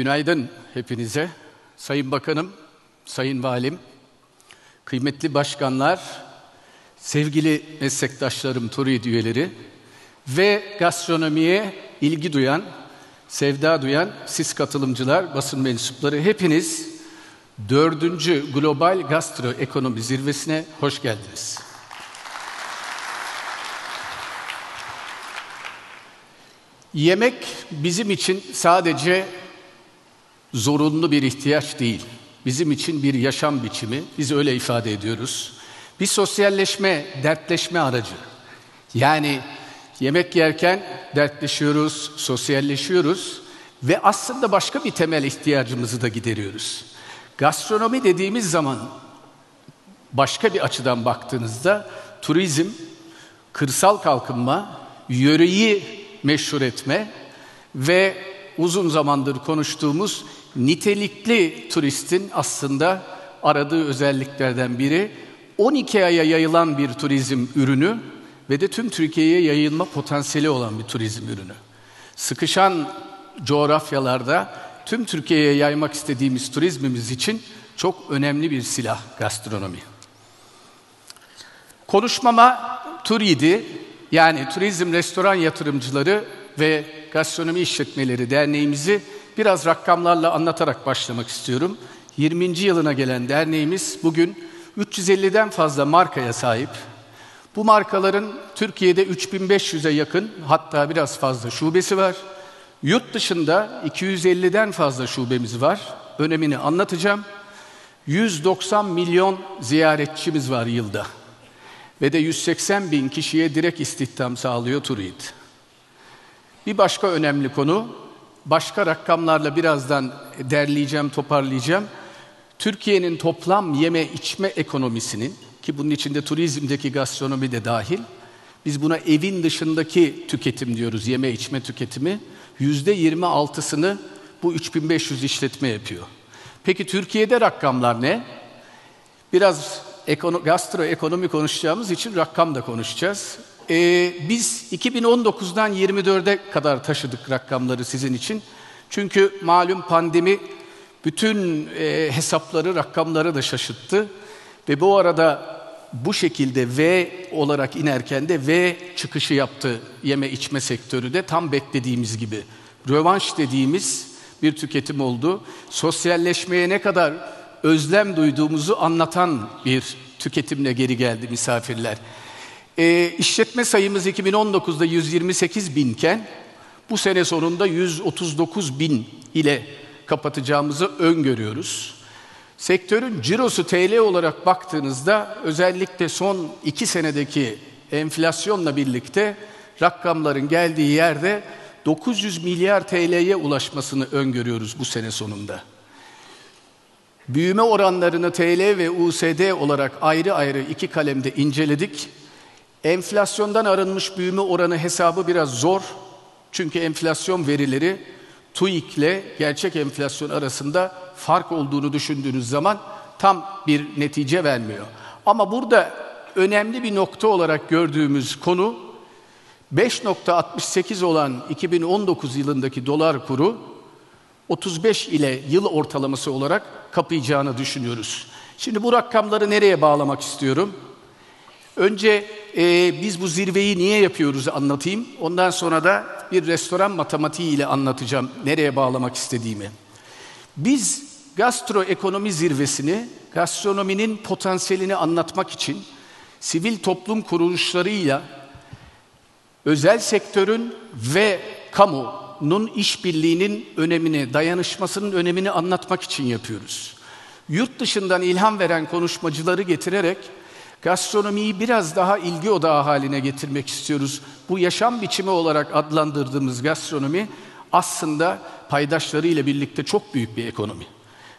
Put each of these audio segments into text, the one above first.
Günaydın hepinize. Sayın Bakanım, Sayın Valim, kıymetli başkanlar, sevgili meslektaşlarım, TURİD üyeleri ve gastronomiye ilgi duyan, sevda duyan siz katılımcılar, basın mensupları hepiniz dördüncü Global Gastroekonomi Zirvesi'ne hoş geldiniz. Yemek bizim için sadece zorunlu bir ihtiyaç değil. Bizim için bir yaşam biçimi. Biz öyle ifade ediyoruz. Bir sosyalleşme, dertleşme aracı. Yani yemek yerken dertleşiyoruz, sosyalleşiyoruz ve aslında başka bir temel ihtiyacımızı da gideriyoruz. Gastronomi dediğimiz zaman başka bir açıdan baktığınızda turizm, kırsal kalkınma, yöreyi meşhur etme ve uzun zamandır konuştuğumuz nitelikli turistin aslında aradığı özelliklerden biri 12 aya yayılan bir turizm ürünü ve de tüm Türkiye'ye yayılma potansiyeli olan bir turizm ürünü. Sıkışan coğrafyalarda tüm Türkiye'ye yaymak istediğimiz turizmimiz için çok önemli bir silah gastronomi. Konuşmama TURİD'i yani Turizm Restoran Yatırımcıları ve Gastronomi İşletmeleri Derneğimizi biraz rakamlarla anlatarak başlamak istiyorum. 20. yılına gelen derneğimiz bugün 350'den fazla markaya sahip. Bu markaların Türkiye'de 3500'e yakın hatta biraz fazla şubesi var. Yurt dışında 250'den fazla şubemiz var. Önemini anlatacağım. 190 milyon ziyaretçimiz var yılda. Ve de 180 bin kişiye direkt istihdam sağlıyor Turid. Bir başka önemli konu, başka rakamlarla birazdan derleyeceğim, toparlayacağım. Türkiye'nin toplam yeme içme ekonomisinin ki bunun içinde turizmdeki gastronomi de dahil. Biz buna evin dışındaki tüketim diyoruz, yeme içme tüketimi. Yüzde 26'sını bu 3500 işletme yapıyor. Peki Türkiye'de rakamlar ne? Biraz ekono, gastroekonomi konuşacağımız için rakam da konuşacağız. Ee, biz 2019'dan 24'e kadar taşıdık rakamları sizin için. Çünkü malum pandemi bütün e, hesapları, rakamları da şaşırttı. Ve bu arada bu şekilde V olarak inerken de V çıkışı yaptı yeme içme sektörü de tam beklediğimiz gibi. Rövanş dediğimiz bir tüketim oldu. Sosyalleşmeye ne kadar özlem duyduğumuzu anlatan bir tüketimle geri geldi misafirler. E, işletme sayımız 2019'da 128 binken bu sene sonunda 139 bin ile kapatacağımızı öngörüyoruz. Sektörün cirosu TL olarak baktığınızda özellikle son iki senedeki enflasyonla birlikte rakamların geldiği yerde 900 milyar TL'ye ulaşmasını öngörüyoruz bu sene sonunda. Büyüme oranlarını TL ve USD olarak ayrı ayrı iki kalemde inceledik. Enflasyondan arınmış büyüme oranı hesabı biraz zor. Çünkü enflasyon verileri TÜİK ile gerçek enflasyon arasında fark olduğunu düşündüğünüz zaman tam bir netice vermiyor. Ama burada önemli bir nokta olarak gördüğümüz konu 5.68 olan 2019 yılındaki dolar kuru 35 ile yıl ortalaması olarak kapayacağını düşünüyoruz. Şimdi bu rakamları nereye bağlamak istiyorum? Önce e, biz bu zirveyi niye yapıyoruz anlatayım. Ondan sonra da bir restoran matematiği ile anlatacağım nereye bağlamak istediğimi. Biz gastroekonomi zirvesini, gastronominin potansiyelini anlatmak için sivil toplum kuruluşlarıyla özel sektörün ve kamunun işbirliğinin önemini, dayanışmasının önemini anlatmak için yapıyoruz. Yurt dışından ilham veren konuşmacıları getirerek gastronomiyi biraz daha ilgi odağı haline getirmek istiyoruz. Bu yaşam biçimi olarak adlandırdığımız gastronomi aslında paydaşlarıyla birlikte çok büyük bir ekonomi.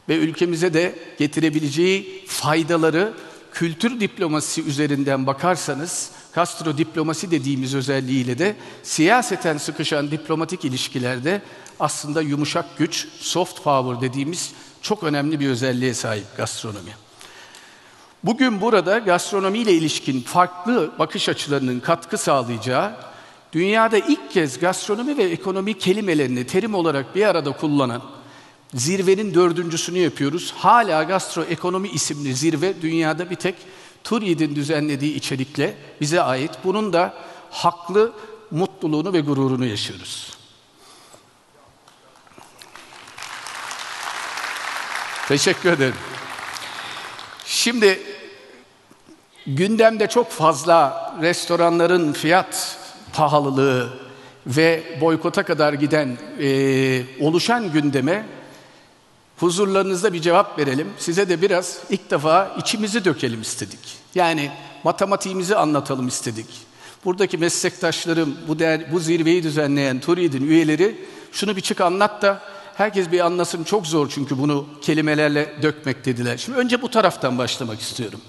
Ve ülkemize de getirebileceği faydaları kültür diplomasisi üzerinden bakarsanız, Castro diplomasi dediğimiz özelliğiyle de siyaseten sıkışan diplomatik ilişkilerde aslında yumuşak güç, soft power dediğimiz çok önemli bir özelliğe sahip gastronomi. Bugün burada gastronomiyle ilişkin farklı bakış açılarının katkı sağlayacağı, dünyada ilk kez gastronomi ve ekonomi kelimelerini terim olarak bir arada kullanan Zirvenin dördüncüsünü yapıyoruz. Hala gastroekonomi isimli zirve dünyada bir tek TÜRİD'in düzenlediği içerikle bize ait. Bunun da haklı mutluluğunu ve gururunu yaşıyoruz. Teşekkür ederim. Şimdi gündemde çok fazla restoranların fiyat pahalılığı ve boykota kadar giden e, oluşan gündeme huzurlarınızda bir cevap verelim. Size de biraz ilk defa içimizi dökelim istedik. Yani matematiğimizi anlatalım istedik. Buradaki meslektaşlarım, bu, değer, bu zirveyi düzenleyen TURİD'in üyeleri şunu bir çık anlat da herkes bir anlasın. Çok zor çünkü bunu kelimelerle dökmek dediler. Şimdi önce bu taraftan başlamak istiyorum.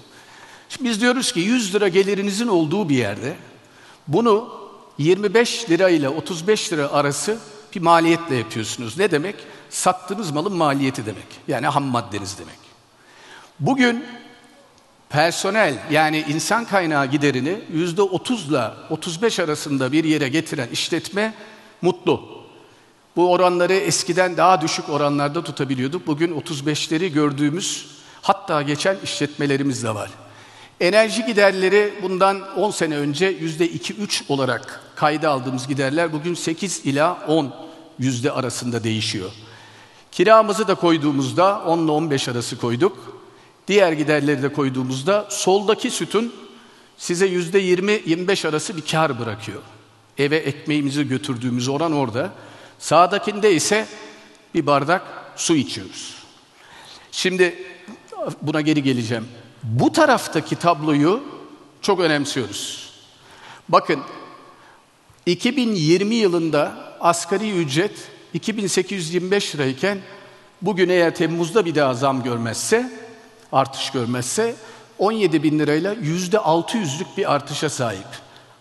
Şimdi biz diyoruz ki 100 lira gelirinizin olduğu bir yerde bunu 25 lira ile 35 lira arası bir maliyetle yapıyorsunuz. Ne demek? Sattığınız malın maliyeti demek. Yani ham maddeniz demek. Bugün personel yani insan kaynağı giderini yüzde 30 ile 35 arasında bir yere getiren işletme mutlu. Bu oranları eskiden daha düşük oranlarda tutabiliyorduk. Bugün 35'leri gördüğümüz hatta geçen işletmelerimiz de var. Enerji giderleri bundan 10 sene önce yüzde 2-3 olarak kayda aldığımız giderler bugün 8 ila 10 yüzde arasında değişiyor. Kiramızı da koyduğumuzda 10 ile 15 arası koyduk. Diğer giderleri de koyduğumuzda soldaki sütun size yüzde 20-25 arası bir kar bırakıyor. Eve ekmeğimizi götürdüğümüz oran orada. Sağdakinde ise bir bardak su içiyoruz. Şimdi buna geri geleceğim. Bu taraftaki tabloyu çok önemsiyoruz. Bakın 2020 yılında asgari ücret 2825 lirayken bugün eğer Temmuz'da bir daha zam görmezse, artış görmezse 17 bin lirayla yüzde 600'lük bir artışa sahip.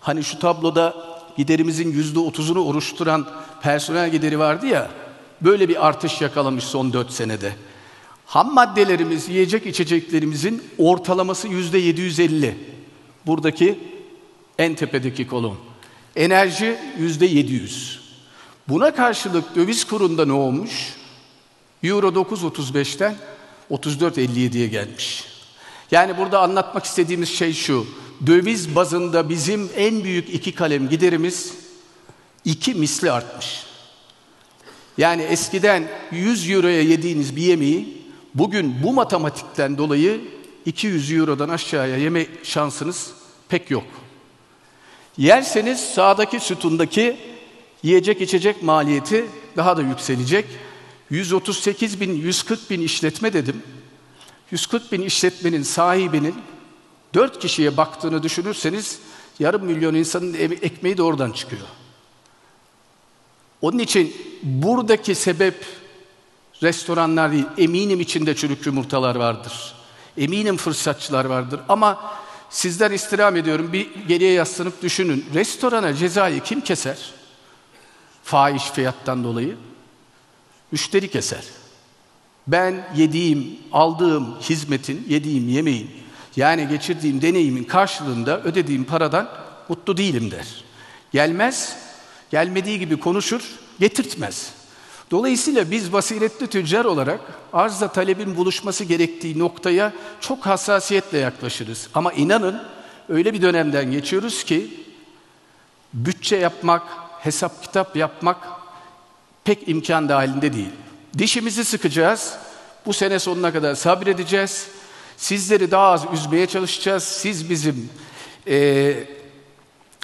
Hani şu tabloda giderimizin yüzde 30'unu oluşturan personel gideri vardı ya, böyle bir artış yakalamış son 4 senede. Ham maddelerimiz, yiyecek içeceklerimizin ortalaması yüzde 750. Buradaki en tepedeki kolon. Enerji yüzde 700. Buna karşılık döviz kurunda ne olmuş? Euro 9.35'ten 34.57'ye gelmiş. Yani burada anlatmak istediğimiz şey şu. Döviz bazında bizim en büyük iki kalem giderimiz iki misli artmış. Yani eskiden 100 euroya yediğiniz bir yemeği bugün bu matematikten dolayı 200 eurodan aşağıya yeme şansınız pek yok. Yerseniz sağdaki sütundaki yiyecek içecek maliyeti daha da yükselecek. 138 bin, 140 bin işletme dedim. 140 bin işletmenin sahibinin 4 kişiye baktığını düşünürseniz yarım milyon insanın ekmeği de oradan çıkıyor. Onun için buradaki sebep restoranlar değil, eminim içinde çürük yumurtalar vardır. Eminim fırsatçılar vardır ama sizden istirham ediyorum bir geriye yaslanıp düşünün. Restorana cezayı kim keser? Fahiş fiyattan dolayı. Müşteri keser. Ben yediğim, aldığım hizmetin, yediğim yemeğin, yani geçirdiğim deneyimin karşılığında ödediğim paradan mutlu değilim der. Gelmez, gelmediği gibi konuşur, getirtmez. Dolayısıyla biz basiretli tüccar olarak arzla talebin buluşması gerektiği noktaya çok hassasiyetle yaklaşırız. Ama inanın öyle bir dönemden geçiyoruz ki bütçe yapmak, hesap kitap yapmak pek imkan dahilinde değil. Dişimizi sıkacağız. Bu sene sonuna kadar sabredeceğiz. Sizleri daha az üzmeye çalışacağız. Siz bizim e,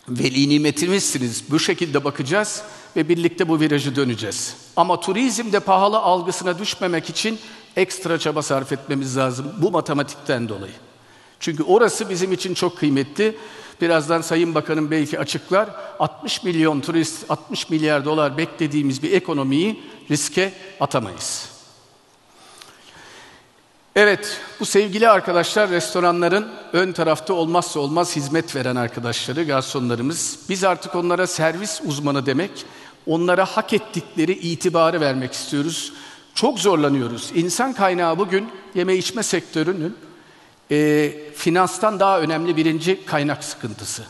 veli nimetimizsiniz. Bu şekilde bakacağız ve birlikte bu virajı döneceğiz. Ama turizmde pahalı algısına düşmemek için ekstra çaba sarf etmemiz lazım bu matematikten dolayı. Çünkü orası bizim için çok kıymetli. Birazdan Sayın Bakanım belki açıklar. 60 milyon turist, 60 milyar dolar beklediğimiz bir ekonomiyi riske atamayız. Evet, bu sevgili arkadaşlar restoranların ön tarafta olmazsa olmaz hizmet veren arkadaşları, garsonlarımız. Biz artık onlara servis uzmanı demek, onlara hak ettikleri itibarı vermek istiyoruz. Çok zorlanıyoruz. İnsan kaynağı bugün yeme içme sektörünün e, finanstan daha önemli birinci kaynak sıkıntısı.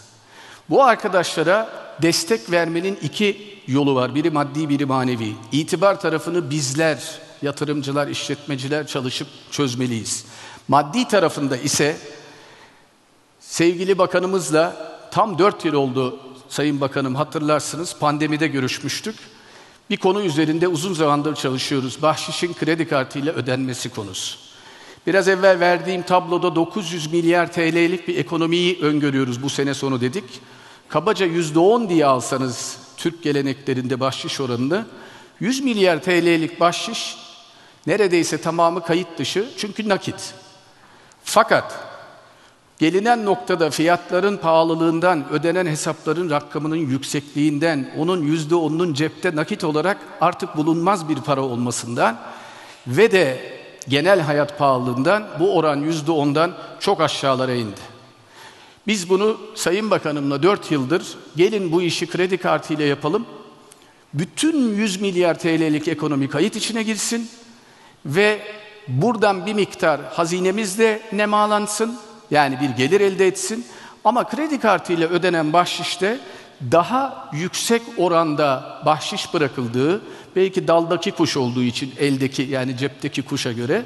Bu arkadaşlara destek vermenin iki yolu var. Biri maddi, biri manevi. İtibar tarafını bizler, yatırımcılar, işletmeciler çalışıp çözmeliyiz. Maddi tarafında ise sevgili bakanımızla tam dört yıl oldu Sayın Bakanım hatırlarsınız pandemide görüşmüştük. Bir konu üzerinde uzun zamandır çalışıyoruz. Bahşişin kredi kartıyla ödenmesi konusu. Biraz evvel verdiğim tabloda 900 milyar TL'lik bir ekonomiyi öngörüyoruz bu sene sonu dedik. Kabaca %10 diye alsanız Türk geleneklerinde bahşiş oranını 100 milyar TL'lik bahşiş neredeyse tamamı kayıt dışı çünkü nakit. Fakat gelinen noktada fiyatların pahalılığından, ödenen hesapların rakamının yüksekliğinden, onun yüzde onunun cepte nakit olarak artık bulunmaz bir para olmasından ve de genel hayat pahalılığından bu oran yüzde ondan çok aşağılara indi. Biz bunu Sayın Bakanımla dört yıldır gelin bu işi kredi kartıyla yapalım. Bütün 100 milyar TL'lik ekonomi kayıt içine girsin ve buradan bir miktar hazinemiz de nemalansın. Yani bir gelir elde etsin. Ama kredi kartıyla ödenen bahşişte daha yüksek oranda bahşiş bırakıldığı, belki daldaki kuş olduğu için eldeki yani cepteki kuşa göre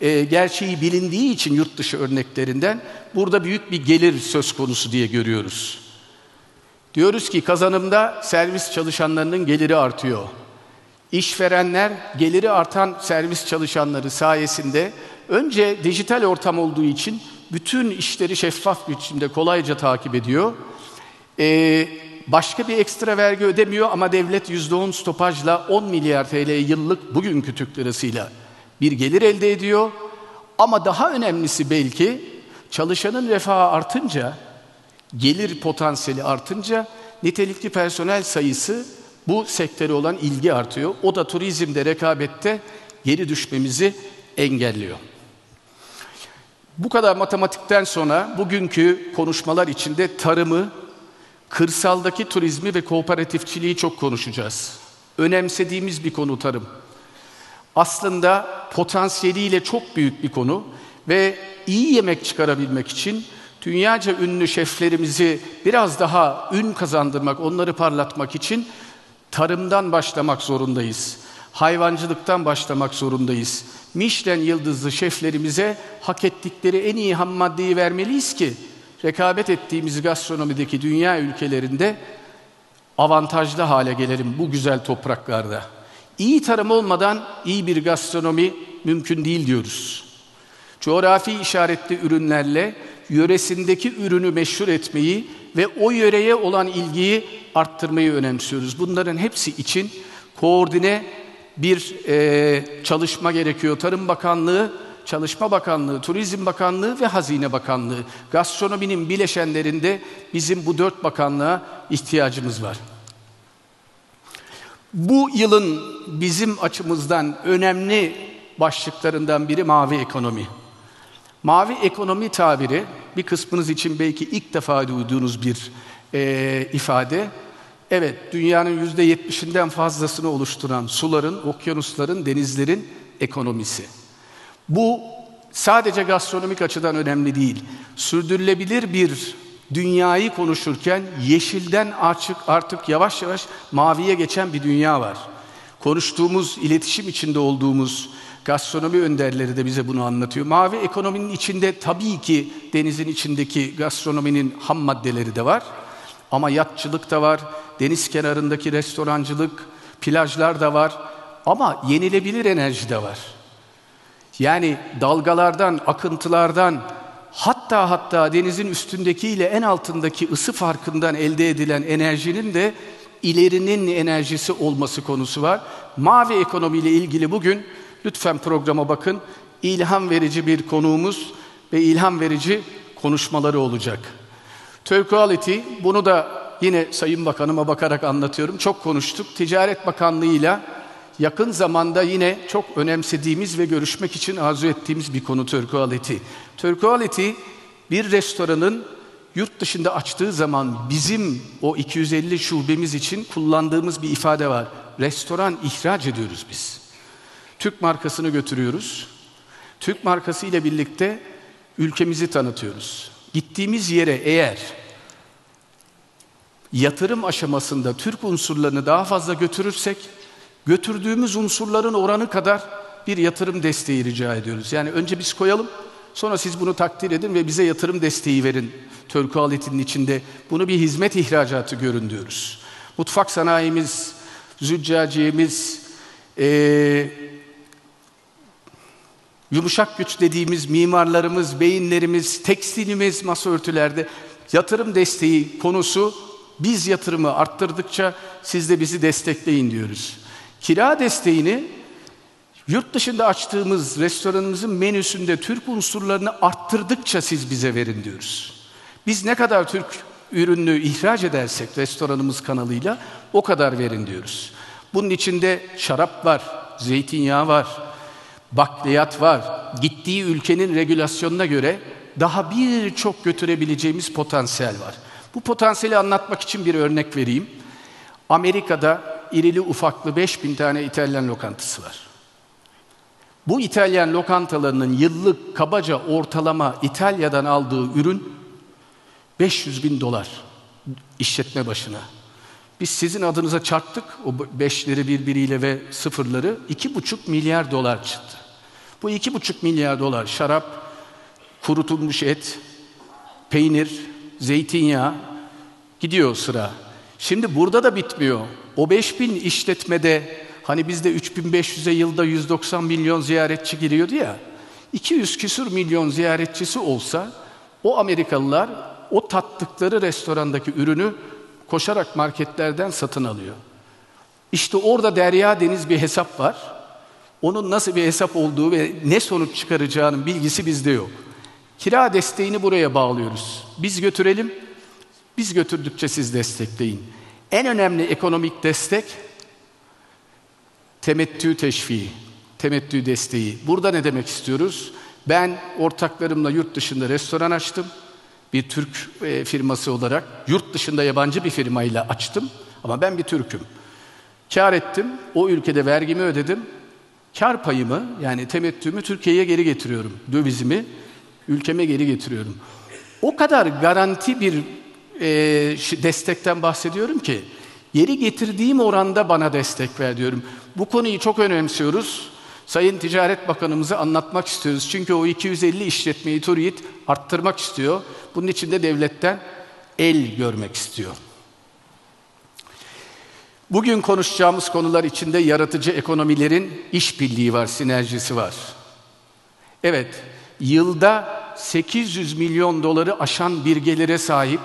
e, gerçeği bilindiği için yurt dışı örneklerinden burada büyük bir gelir söz konusu diye görüyoruz. Diyoruz ki kazanımda servis çalışanlarının geliri artıyor. İşverenler geliri artan servis çalışanları sayesinde önce dijital ortam olduğu için bütün işleri şeffaf biçimde kolayca takip ediyor. Ee, başka bir ekstra vergi ödemiyor ama devlet %10 stopajla 10 milyar TL yıllık bugünkü Türk lirasıyla bir gelir elde ediyor. Ama daha önemlisi belki çalışanın refahı artınca, gelir potansiyeli artınca nitelikli personel sayısı bu sektöre olan ilgi artıyor. O da turizmde, rekabette geri düşmemizi engelliyor. Bu kadar matematikten sonra bugünkü konuşmalar içinde tarımı, kırsaldaki turizmi ve kooperatifçiliği çok konuşacağız. Önemsediğimiz bir konu tarım aslında potansiyeliyle çok büyük bir konu ve iyi yemek çıkarabilmek için dünyaca ünlü şeflerimizi biraz daha ün kazandırmak, onları parlatmak için tarımdan başlamak zorundayız. Hayvancılıktan başlamak zorundayız. Michelin yıldızlı şeflerimize hak ettikleri en iyi ham maddeyi vermeliyiz ki rekabet ettiğimiz gastronomideki dünya ülkelerinde avantajlı hale gelelim bu güzel topraklarda. İyi tarım olmadan iyi bir gastronomi mümkün değil diyoruz. Coğrafi işaretli ürünlerle yöresindeki ürünü meşhur etmeyi ve o yöreye olan ilgiyi arttırmayı önemsiyoruz. Bunların hepsi için koordine bir e, çalışma gerekiyor. Tarım Bakanlığı, Çalışma Bakanlığı, Turizm Bakanlığı ve Hazine Bakanlığı. Gastronominin bileşenlerinde bizim bu dört bakanlığa ihtiyacımız var. Bu yılın bizim açımızdan önemli başlıklarından biri mavi ekonomi. Mavi ekonomi tabiri bir kısmınız için belki ilk defa duyduğunuz bir e, ifade. Evet, dünyanın yüzde yetmişinden fazlasını oluşturan suların, okyanusların, denizlerin ekonomisi. Bu sadece gastronomik açıdan önemli değil. Sürdürülebilir bir dünyayı konuşurken yeşilden artık, artık yavaş yavaş maviye geçen bir dünya var. Konuştuğumuz, iletişim içinde olduğumuz gastronomi önderleri de bize bunu anlatıyor. Mavi ekonominin içinde tabii ki denizin içindeki gastronominin ham maddeleri de var. Ama yatçılık da var, deniz kenarındaki restorancılık, plajlar da var. Ama yenilebilir enerji de var. Yani dalgalardan, akıntılardan, Hatta hatta denizin üstündeki ile en altındaki ısı farkından elde edilen enerjinin de ilerinin enerjisi olması konusu var. Mavi ekonomi ile ilgili bugün lütfen programa bakın. İlham verici bir konuğumuz ve ilham verici konuşmaları olacak. Turquality bunu da yine Sayın Bakanıma bakarak anlatıyorum. Çok konuştuk. Ticaret Bakanlığı ile yakın zamanda yine çok önemsediğimiz ve görüşmek için arzu ettiğimiz bir konu Turquality. Turquality bir restoranın yurt dışında açtığı zaman bizim o 250 şubemiz için kullandığımız bir ifade var. Restoran ihraç ediyoruz biz. Türk markasını götürüyoruz. Türk markası ile birlikte ülkemizi tanıtıyoruz. Gittiğimiz yere eğer yatırım aşamasında Türk unsurlarını daha fazla götürürsek, götürdüğümüz unsurların oranı kadar bir yatırım desteği rica ediyoruz. Yani önce biz koyalım, sonra siz bunu takdir edin ve bize yatırım desteği verin. Törkü aletinin içinde bunu bir hizmet ihracatı görün diyoruz. Mutfak sanayimiz, züccaciyemiz, ee, yumuşak güç dediğimiz mimarlarımız, beyinlerimiz, tekstilimiz, masa örtülerde yatırım desteği konusu biz yatırımı arttırdıkça siz de bizi destekleyin diyoruz. Kira desteğini yurt dışında açtığımız restoranımızın menüsünde Türk unsurlarını arttırdıkça siz bize verin diyoruz. Biz ne kadar Türk ürünü ihraç edersek restoranımız kanalıyla o kadar verin diyoruz. Bunun içinde şarap var, zeytinyağı var, bakliyat var. Gittiği ülkenin regülasyonuna göre daha birçok götürebileceğimiz potansiyel var. Bu potansiyeli anlatmak için bir örnek vereyim. Amerika'da irili ufaklı 5000 tane İtalyan lokantası var. Bu İtalyan lokantalarının yıllık kabaca ortalama İtalya'dan aldığı ürün 500 bin dolar işletme başına. Biz sizin adınıza çarptık o beşleri birbiriyle ve sıfırları iki buçuk milyar dolar çıktı. Bu iki buçuk milyar dolar şarap, kurutulmuş et, peynir, zeytinyağı gidiyor sıra. Şimdi burada da bitmiyor. O 5000 işletmede hani bizde 3500'e yılda 190 milyon ziyaretçi giriyordu ya. 200 küsur milyon ziyaretçisi olsa o Amerikalılar o tattıkları restorandaki ürünü koşarak marketlerden satın alıyor. İşte orada derya deniz bir hesap var. Onun nasıl bir hesap olduğu ve ne sonuç çıkaracağının bilgisi bizde yok. Kira desteğini buraya bağlıyoruz. Biz götürelim, biz götürdükçe siz destekleyin. En önemli ekonomik destek temettü teşviği, temettü desteği. Burada ne demek istiyoruz? Ben ortaklarımla yurt dışında restoran açtım. Bir Türk e, firması olarak yurt dışında yabancı bir firmayla açtım ama ben bir Türk'üm. Kar ettim, o ülkede vergimi ödedim. Kar payımı yani temettümü Türkiye'ye geri getiriyorum. Dövizimi ülkeme geri getiriyorum. O kadar garanti bir e, destekten bahsediyorum ki yeri getirdiğim oranda bana destek ver diyorum. Bu konuyu çok önemsiyoruz. Sayın Ticaret Bakanımıza anlatmak istiyoruz. Çünkü o 250 işletmeyi TÜRİT arttırmak istiyor. Bunun için de devletten el görmek istiyor. Bugün konuşacağımız konular içinde yaratıcı ekonomilerin işbirliği var, sinerjisi var. Evet, yılda 800 milyon doları aşan bir gelire sahip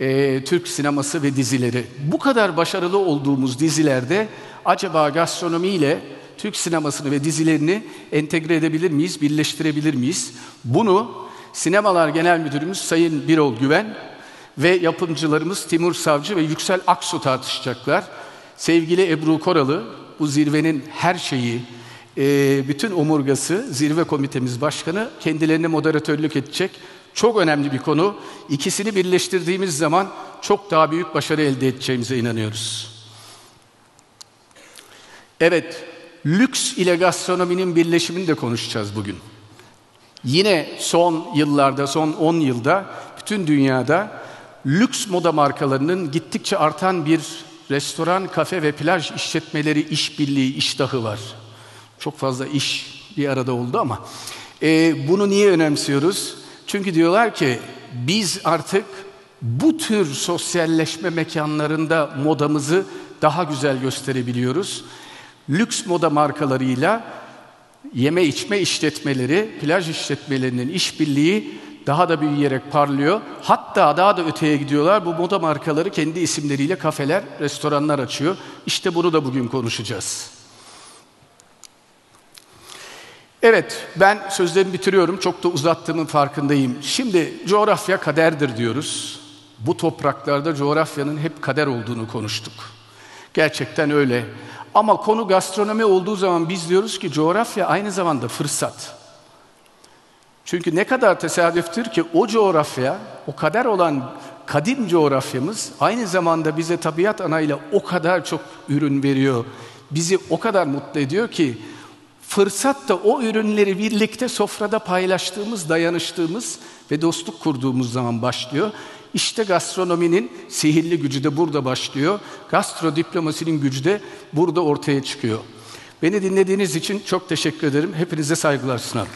e, Türk sineması ve dizileri. Bu kadar başarılı olduğumuz dizilerde acaba gastronomiyle Türk sinemasını ve dizilerini entegre edebilir miyiz, birleştirebilir miyiz? Bunu Sinemalar Genel Müdürümüz Sayın Birol Güven ve yapımcılarımız Timur Savcı ve Yüksel Aksu tartışacaklar. Sevgili Ebru Koralı, bu zirvenin her şeyi, e, bütün omurgası zirve komitemiz başkanı kendilerine moderatörlük edecek. Çok önemli bir konu. İkisini birleştirdiğimiz zaman çok daha büyük başarı elde edeceğimize inanıyoruz. Evet, lüks ile gastronominin birleşimini de konuşacağız bugün. Yine son yıllarda, son 10 yılda bütün dünyada lüks moda markalarının gittikçe artan bir restoran, kafe ve plaj işletmeleri işbirliği, iştahı var. Çok fazla iş bir arada oldu ama e, bunu niye önemsiyoruz? Çünkü diyorlar ki biz artık bu tür sosyalleşme mekanlarında modamızı daha güzel gösterebiliyoruz. Lüks moda markalarıyla yeme içme işletmeleri, plaj işletmelerinin işbirliği daha da büyüyerek parlıyor. Hatta daha da öteye gidiyorlar. Bu moda markaları kendi isimleriyle kafeler, restoranlar açıyor. İşte bunu da bugün konuşacağız. Evet, ben sözlerimi bitiriyorum. Çok da uzattığımın farkındayım. Şimdi coğrafya kaderdir diyoruz. Bu topraklarda coğrafyanın hep kader olduğunu konuştuk. Gerçekten öyle. Ama konu gastronomi olduğu zaman biz diyoruz ki coğrafya aynı zamanda fırsat. Çünkü ne kadar tesadüftür ki o coğrafya, o kader olan kadim coğrafyamız aynı zamanda bize tabiat anayla o kadar çok ürün veriyor. Bizi o kadar mutlu ediyor ki Fırsat da o ürünleri birlikte sofrada paylaştığımız, dayanıştığımız ve dostluk kurduğumuz zaman başlıyor. İşte gastronominin sihirli gücü de burada başlıyor. Gastro diplomasinin gücü de burada ortaya çıkıyor. Beni dinlediğiniz için çok teşekkür ederim. Hepinize saygılar sunarım.